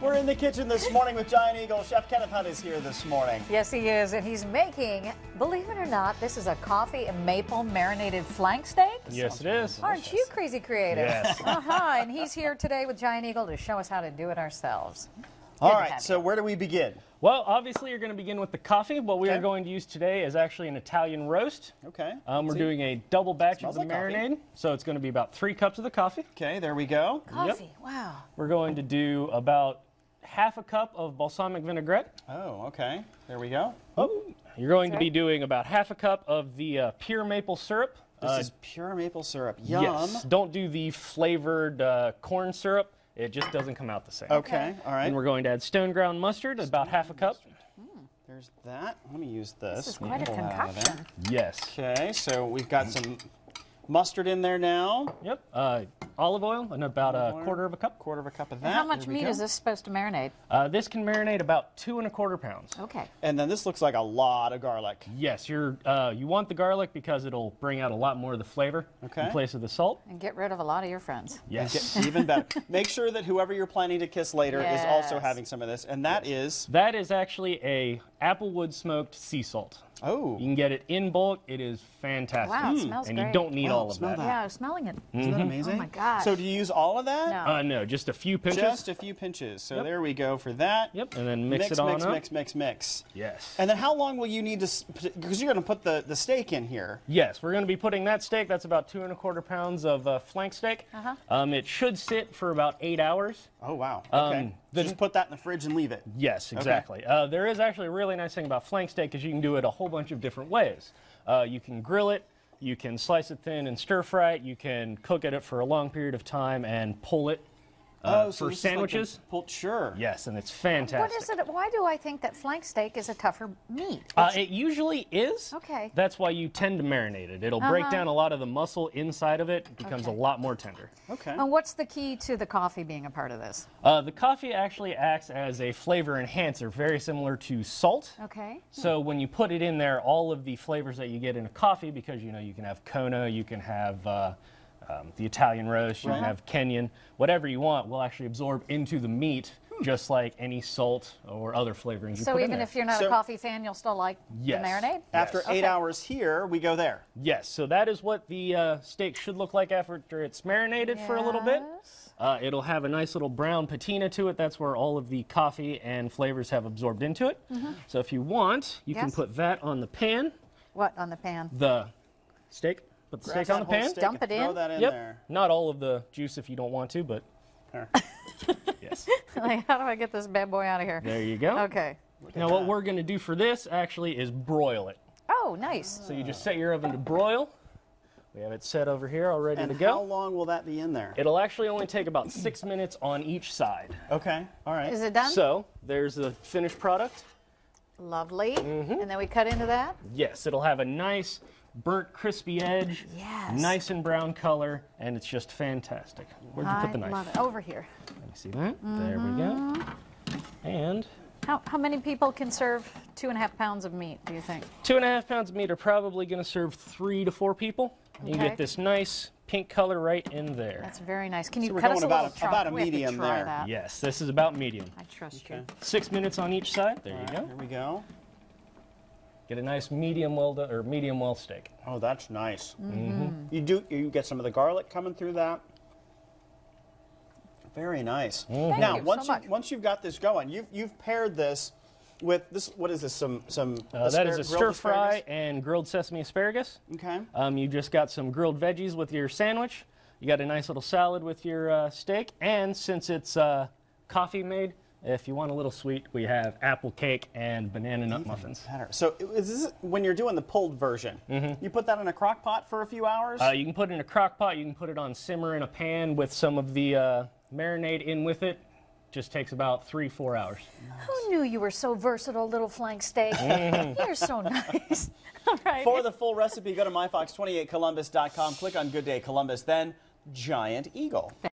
We're in the kitchen this morning with Giant Eagle. Chef Kenneth Hunt is here this morning. Yes, he is, and he's making, believe it or not, this is a coffee and maple marinated flank steak. Yes, it is. Aren't you crazy creative? Yes. Uh-huh, and he's here today with Giant Eagle to show us how to do it ourselves. All Good right, so you. where do we begin? Well, obviously, you're going to begin with the coffee. What we Okay. are going to use today is actually an Italian roast. Okay. Um, we're See? doing a double batch of the like coffee. marinade, so it's going to be about three cups of the coffee. Okay, there we go. Coffee, wow. We're going to do about half a cup of balsamic vinaigrette. Oh, okay. There we go. Oh, you're going to Okay. be doing about half a cup of the uh, pure maple syrup. This Uh, is pure maple syrup. Yum. Yes. Don't do the flavored uh, corn syrup. It just doesn't come out the same. Okay, all right. And we're going to add stone ground mustard, about half a cup. Hmm, there's that. Let me use this. This is quite a Pull that out of there. concoction. Yes. Okay, so we've got some mustard in there now. Yep. Uh, olive oil and about a oil. quarter of a cup. Quarter of a cup of that. And how much meat go. is this supposed to marinate? Uh, this can marinate about two and a quarter pounds. Okay. And then this looks like a lot of garlic. Yes, you're uh, you want the garlic because it'll bring out a lot more of the flavor Okay. in place of the salt. And get rid of a lot of your friends. Yes. Get even better. Make sure that whoever you're planning to kiss later is also having some of this, and that is that is actually a applewood smoked sea salt. Oh, You can get it in bulk. It is fantastic. Wow, it smells and great. you don't need Wow, all of smell that. that. Yeah, I was smelling it. isn't that amazing? Oh my gosh. So do you use all of that? No. Uh, no, just a few pinches. Just a few pinches. So Yep. there we go for that. Yep, and then mix, mix, it on mix, up. mix, mix, mix. Yes. And then how long will you need to? Because you're going to put the the steak in here. Yes, we're going to be putting that steak. That's about two and a quarter pounds of uh, flank steak. Uh-huh. Um, it should sit for about eight hours. Oh wow. Um, Okay. the- Just put that in the fridge and leave it. Yes, exactly. Uh, there is actually a really nice thing about flank steak is you can do it a whole bunch of different ways. Uh, you can grill it, you can slice it thin and stir fry it, you can cook it for a long period of time and pull it oh, so for this is like sandwiches. pulled- sure. yes, and it's fantastic. What is it? Why do I think that flank steak is a tougher meat? Uh, it usually is. Okay. That's why you tend to marinate it. It'll break Uh-huh. down a lot of the muscle inside of it. It becomes Okay. a lot more tender. Okay. and what's the key to the coffee being a part of this? Uh, the coffee actually acts as a flavor enhancer, very similar to salt. Okay. So when you put it in there, all of the flavors that you get in a coffee, because you know you can have Kona, you can have uh, um, the Italian roast, you Right. can have Kenyan, whatever you want, will actually absorb into the meat, just like any salt or other flavorings you So put in even there. if you're not So- a coffee fan, you'll still like Yes. the marinade? After Yes. eight Okay. hours here, we go there. Yes, so that is what the uh, steak should look like after it's marinated for a little bit. Yes. Uh, it'll have a nice little brown patina to it. That's where all of the coffee and flavors have absorbed into it. So if you want, you can Yes. put that on the pan. What on the pan? The steak. Put the Grab steak on the pan. Dump and it Throw in? that in Yep. there. Not all of the juice if you don't want to, but yes. like, how do I get this bad boy out of here? There you go. Okay. Now what we're going to do for this actually is broil it. Oh, nice. So you just set your oven to broil. We have it set over here all ready And to go. how long will that be in there? It'll actually only take about six minutes on each side. Okay. All right. Is it done? So there's the finished product. Lovely. Mm-hmm. And then we cut into that. Yes, it'll have a nice burnt crispy edge, Yes. nice and brown color, and it's just fantastic. Where'd you I put the knife? love it. Over here. Let me see that. There we go. Mm-hmm. And How, how many people can serve two and a half pounds of meat, do you think? two and a half pounds of meat are probably going to serve three to four people. You Okay. get this nice pink color right in there. That's very nice. Can you we're cut us a about little a- chunk? about a We have to medium try there. that. Yes, this is about medium. I trust Okay. you. Six minutes on each side. There you All go. right, Here we go. Get a nice medium well done, or medium well steak. Oh, that's nice. Mm-hmm. You do. You get some of the garlic coming through that. Very nice. Thank now, you so once much. you once you've got this going, you've you've paired this with this. What is this? Some some. Uh, that is a aspar- stir grilled fry asparagus? and grilled sesame asparagus. Okay. Um, you just got some grilled veggies with your sandwich. You got a nice little salad with your uh, steak. And since it's uh, coffee made, if you want a little sweet, we have apple cake and banana nut muffins. Better. So is this when you're doing the pulled version? You put that in a crock pot for a few hours. Uh, you can put it in a crock pot. You can put it on simmer in a pan with some of the uh, marinade in with it. Just takes about three, four hours. Who knew you were so versatile, little flank steak? Mm-hmm. You're so nice. All right. For the full recipe, go to myfox28columbus.com, click on Good Day Columbus, then Giant Eagle.